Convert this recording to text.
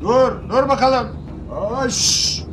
Dur, dur bakalım. Ay, şşş.